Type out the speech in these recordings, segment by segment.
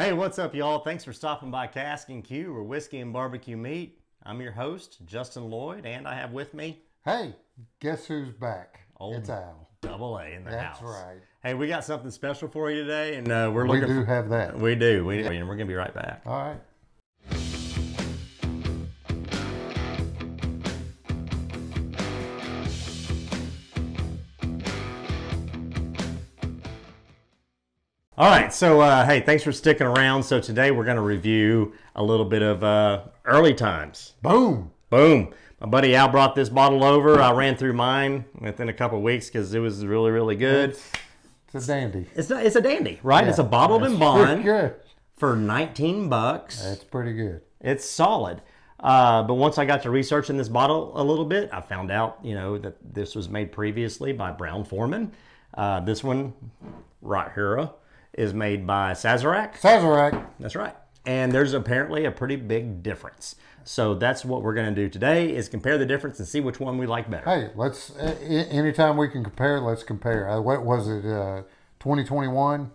Hey, what's up, y'all? Thanks for stopping by Cask and Q, where whiskey and barbecue meet. I'm your host, Justin Lloyd, and I have with me Hey, guess who's back? Old it's Al. Double A in the That's house. That's right. Hey, we got something special for you today, and uh, we're looking. We do have that. we do. We do, and we're gonna be right back. All right. All right, so uh, hey, thanks for sticking around. So today we're gonna review a little bit of uh, early times. Boom. Boom. My buddy Al brought this bottle over. I ran through mine within a couple of weeks because it was really, really good. It's a dandy. It's not, it's a dandy, right? It's a bottled and bond good. for 19 bucks. That's pretty good. It's solid. Uh, but once I got to researching this bottle a little bit, I found out, you know, that this was made previously by Brown Forman. Uh, this one right here is made by Sazerac. Sazerac. That's right. And there's apparently a pretty big difference. So that's what we're going to do today is compare the difference and see which one we like better. Hey, let's. Uh, anytime we can compare, let's compare. Uh, what was it? Uh, 2021,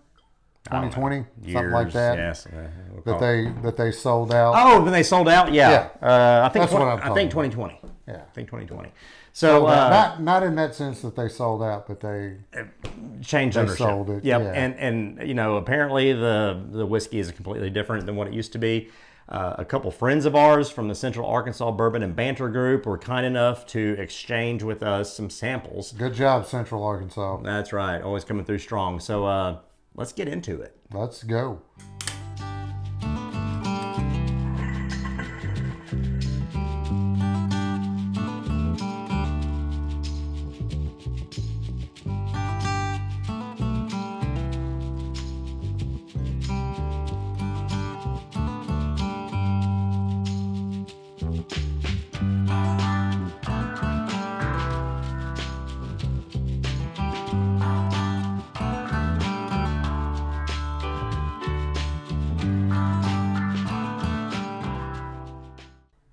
2020, something like that. Yes. uh, we'll That it- they that they sold out. Oh, when they sold out, yeah. Uh, I think That's what I'm I think talking 2020. Yeah. I think 2020. So uh, not not in that sense that they sold out, but they change ownership. sold it, Yep. yeah. And and you know apparently the the whiskey is completely different than what it used to be. Uh, a couple friends of ours from the Central Arkansas Bourbon and Banter Group were kind enough to exchange with us some samples. good job, Central Arkansas. That's right, always coming through strong. So uh, let's get into it. Let's go.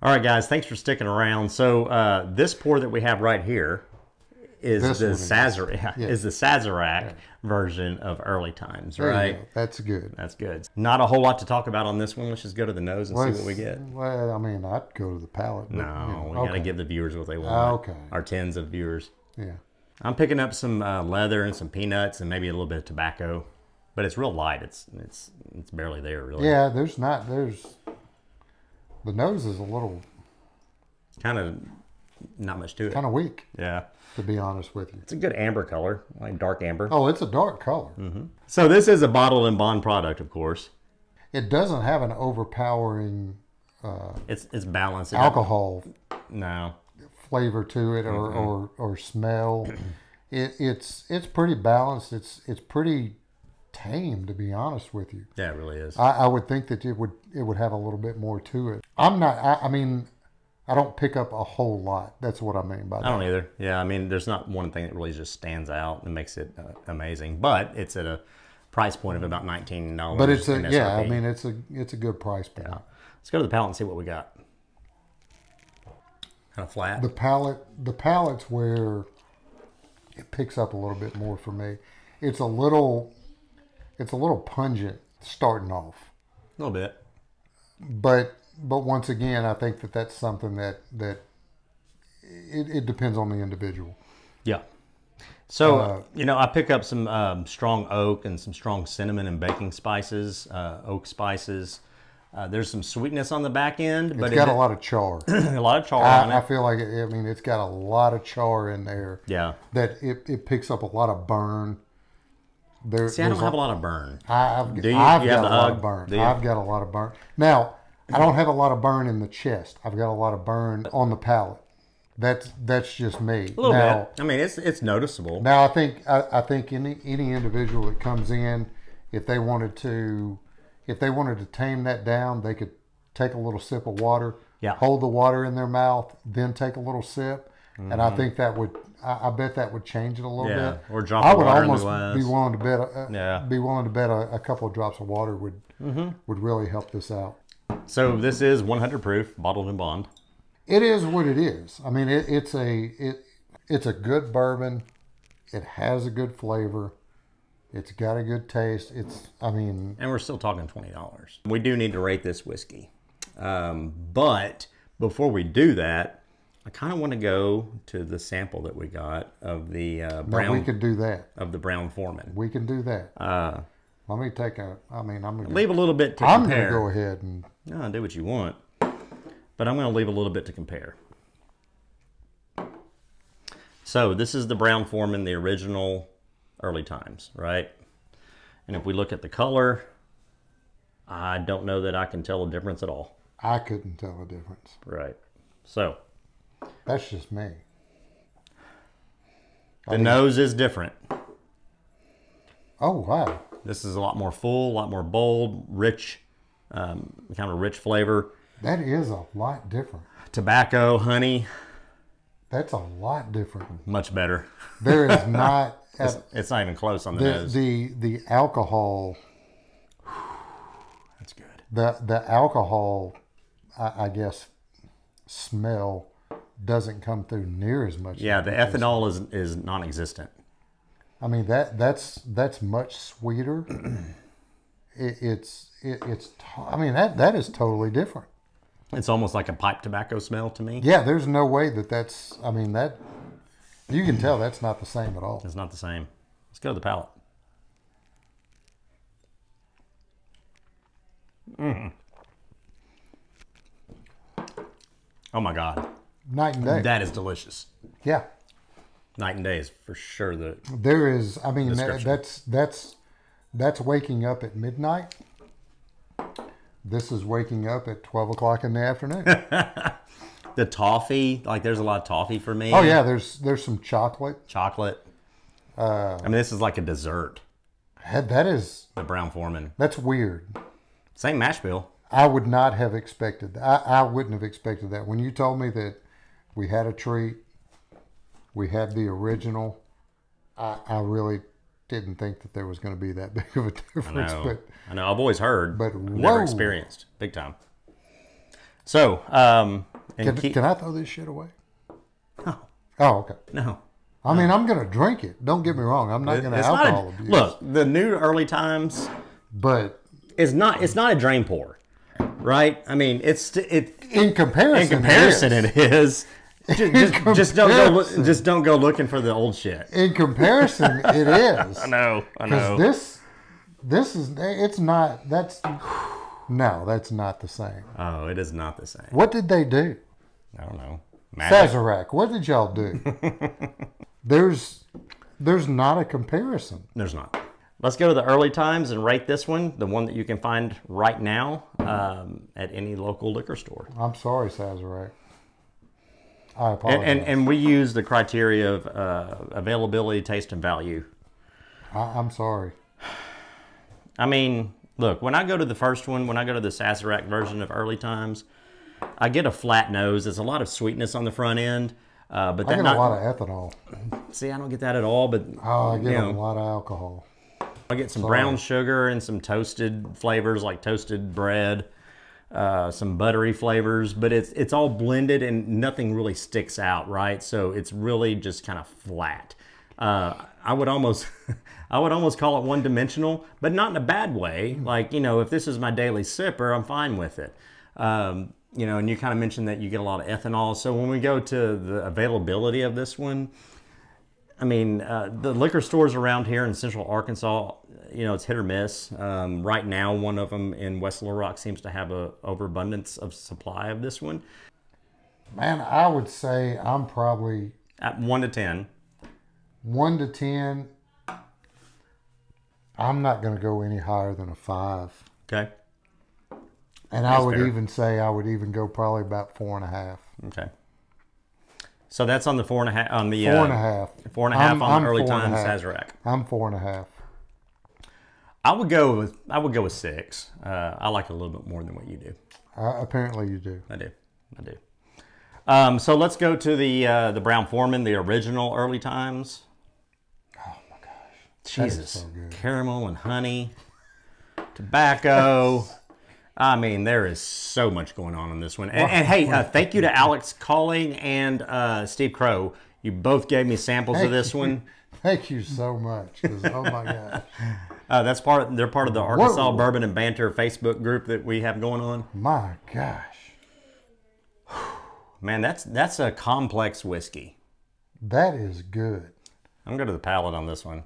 All right, guys, thanks for sticking around. So uh, this pour that we have right here is This the Sazerac is the Sazerac version of early times, right? That's good. That's good. Not a whole lot to talk about on this one. Let's just go to the nose and see what we get. Well, I mean, I'd go to the palate. but, No, you know, we got to give the viewers what they want. Okay. Our tens of viewers. Yeah. I'm picking up some uh, leather and some peanuts and maybe a little bit of tobacco, but it's real light. It's it's it's barely there really. Yeah, there's not, there's, the nose is a little Kind of not much to it. kind of weak, Yeah. to be honest with you. It's a good amber color, like dark amber. Oh, it's a dark color. Mm-hmm. So this is a bottled and bond product, of course. It doesn't have an overpowering uh, It's it's balanced. It alcohol No. flavor to it or, or, or smell. It, it's it's pretty balanced. It's it's pretty tame, to be honest with you. Yeah, it really is. I, I would think that it would it would have a little bit more to it. I'm not. I, I mean, I don't pick up a whole lot. That's what I mean by I that. don't either. Yeah, I mean, there's not one thing that really just stands out and makes it uh, amazing, but it's at a price point of about nineteen dollars. But it's a yeah. I mean, it's a it's a good price point. Yeah. let's go to the palate and see what we got. Kind of flat. The palate the palate's where it picks up a little bit more for me. It's a little it's a little pungent starting off. a little bit. but but once again, I think that that's something that that it, it depends on the individual. Yeah. So Uh, you know, I pick up some um, strong oak and some strong cinnamon and baking spices, uh, oak spices. Uh, there's some sweetness on the back end, but It's got it- a lot of char. a lot of char on I, I feel like it, I mean it's got a lot of char in there Yeah. that it, it picks up a lot of burn. There, See, I don't there's have a lot of burn. I, I've, Do you- I've you got a lot hug? of burn. I've got a lot of burn. Now, I don't have a lot of burn in the chest. I've got a lot of burn on the palate. That's that's just me. A little now, bit. I mean, it's it's noticeable. Now I think I, I think any any individual that comes in, if they wanted to, if they wanted to tame that down, they could take a little sip of water, Yeah. hold the water in their mouth, then take a little sip, and I think that would I, I bet that would change it a little Mm-hmm. Yeah, bit. or drop I would water in the almost glass. be willing to bet a, Yeah. be willing to bet a, a couple of drops of water would Mm-hmm. would really help this out. So this is 100 proof, bottled in bond. It is what it is. I mean, it, it's a it it's a good bourbon. It has a good flavor. It's got a good taste. It's, I mean, and we're still talking twenty dollars. We do need to rate this whiskey, um, but before we do that, I kind of want to go to the sample that we got of the uh, no, brown we could do that. of the Brown Forman. We can do that. Uh, Let me take a, I mean, I'm going to, leave a little bit to I'm going to go ahead and, No, do what you want, but I'm going to leave a little bit to compare. So this is the Brown Forman, the original early times, right? And if we look at the color, I don't know that I can tell a difference at all. I couldn't tell a difference. Right. So That's just me. the nose is different. Oh, wow. This is a lot more full, a lot more bold, rich, um, kind of rich flavor. That is a lot different. Tobacco, honey, That's a lot different. much better. There is not It's, at it's not even close on the, the, nose. the the alcohol That's good. the the alcohol I, I guess smell doesn't come through near as much. Yeah, the ethanol is is non-existent. I mean that that's that's much sweeter. it, it's it, it's I mean that that is totally different. It's almost like a pipe tobacco smell to me. Yeah, there's no way that that's. I mean that you can tell that's not the same at all. It's not the same. Let's go to the palate. Mm. Oh my god, Night and day. that is delicious. yeah, Night and day is for sure the there is. I mean, that, that's that's that's waking up at midnight. This is waking up at twelve o'clock in the afternoon. the toffee. Like there's a lot of toffee for me. oh yeah, there's there's some chocolate. chocolate. Uh, I mean, this is like a dessert. That that is The Brown Forman, that's weird. same mash bill. I would not have expected. I, I wouldn't have expected that. When you told me that we had a treat, we had the original. I, I really didn't think that there was going to be that big of a difference. No, But I know. I've always heard, but but never experienced. Big time. So, um, can, keep, can I throw this shit away? no, Oh, okay. no. I mean, I'm going to drink it. Don't get me wrong. I'm not going to It's not alcohol a, abuse. look. The new early times but is not. It's not a drain pour, right? I mean, it's it. in comparison, In comparison, it is. it is. Just, just, just don't go. look- Just don't go looking for the old shit. in comparison, it is. I know. I know. This, this is it's not. That's no, that's not the same. oh, it is not the same. What did they do? I don't know. Magic. Sazerac, what did y'all do? there's, there's not a comparison. There's not. Let's go to the early times and rate this one, the one that you can find right now um, at any local liquor store. I'm sorry, Sazerac. I apologize. And, and, and we use the criteria of uh, availability, taste, and value. I, I'm sorry. I mean, look, when I go to the first one, when I go to the Sazerac version of early times, I get a flat nose. There's a lot of sweetness on the front end. Uh, but I get not, a lot of ethanol. see, I don't get that at all. But Oh, I get you a lot of alcohol. I get some brown sugar and some toasted flavors like toasted bread, uh, some buttery flavors, but it's it's all blended and nothing really sticks out, right? So it's really just kind of flat. Uh, I would almost I would almost call it one dimensional, but not in a bad way. Like you know, if this is my daily sipper, I'm fine with it. Um, you know, and you kind of mentioned that you get a lot of ethanol. So when we go to the availability of this one, I mean, uh, the liquor stores around here in central Arkansas, you know, it's hit or miss. Um, right now, one of them in West Little Rock seems to have a overabundance of supply of this one Man, I would say I'm probably at one to ten. one to ten. I'm not going to go any higher than a five. Okay, And I would fair. even say I would even go probably about four and a half. okay. So that's on the four and a half on the Four uh, and a half. four and a half I'm- on I'm the early four and a times. Sazerac. I'm four and a half. I would go with I would go with six. Uh, I like it a little bit more than what you do. Uh, apparently you do. I do. I do. Um, so let's go to the uh, the Brown Forman, the original early times. Oh my gosh. Jesus, so caramel and honey, tobacco. I mean, there is so much going on in this one. And, and hey, uh, thank you to Alex Calling and uh, Steve Crow. You both gave me samples of this one. Thank you so much. oh my gosh. Uh, that's part. They're part of the Arkansas Whoa. Bourbon and Banter Facebook group that we have going on. My gosh. Man, that's that's a complex whiskey. That is good. I'm going to the palate on this one.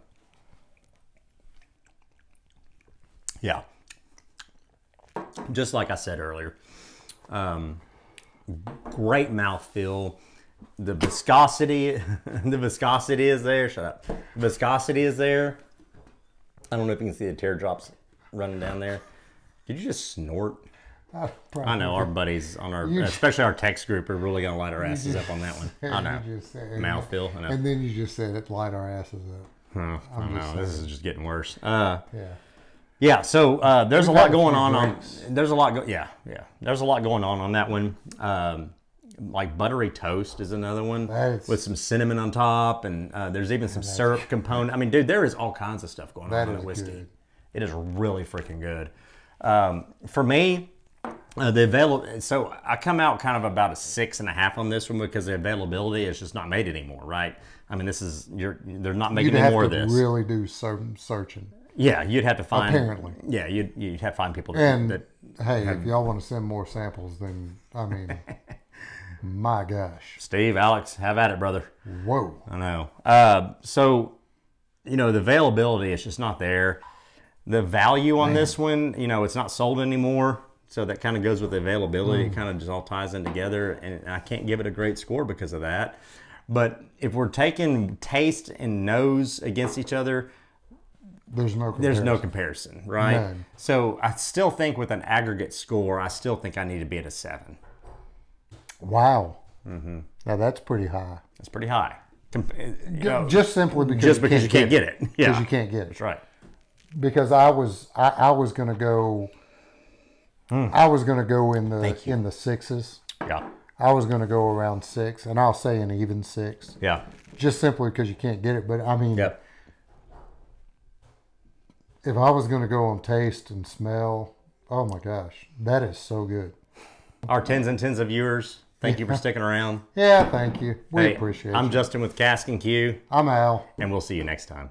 Yeah. Just like I said earlier. Um, great mouthfeel. The viscosity, the viscosity is there. Shut up. Viscosity is there. I don't know if you can see the teardrops running down there. Did you just snort? I, I know our buddies on our, You- especially our text group, are really gonna light our asses up on that one. I know. Just Mouthfeel. I know. And then you just said it light our asses up. Oh, I know. just This is just getting worse. Uh, Yeah. Yeah. So uh, there's We've a lot had a going on on. There's a lot. Go- yeah, yeah. There's a lot going on on that one. Um, like buttery toast is another one That's- with some cinnamon on top, and uh, there's even some syrup component. I mean, dude, there is all kinds of stuff going That on in is whiskey. good. It is really freaking good. Um, for me, uh, the avail. So I come out kind of about a six and a half on this one because the availability is just not made anymore, right? I mean, this is you're they're not making You'd any more of this. really do some searching. Yeah, you'd have to find. Apparently. Yeah, you'd you'd have to find people that, And that hey, if y'all want to send more samples, then I mean, my gosh, Steve, Alex, have at it, brother. whoa, I know. Uh, so, you know, the availability is just not there. The value on this one, you know, it's not sold anymore. So that kind of goes with the availability. It kind of just all ties in together. And I can't give it a great score because of that. But if we're taking taste and nose against each other, there's no comparison. there's no comparison, right? None. So I still think with an aggregate score, I still think I need to be at a seven. Wow. Mm-hmm. Now that's pretty high. That's pretty high. Com- you know, just simply because just because you can't get it. Yeah, Because you can't get it. That's right. Because I was I, I was gonna go. I was gonna go in the you. in the sixes. Yeah, I was gonna go around six, and I'll say an even six, yeah, just simply because you can't get it. But I mean, yep. If I was gonna go on taste and smell, oh my gosh, that is so good. Our tens and tens of viewers, thank you for sticking around. Yeah, thank you. We Hey, appreciate it. I'm it. Justin with Cask and Q, I'm Al. and we'll see you next time.